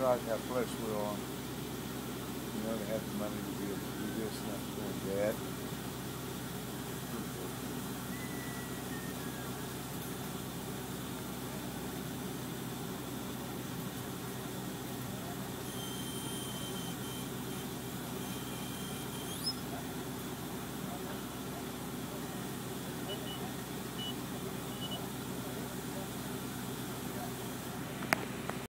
realize how blessed we are. You know, to have the money to be able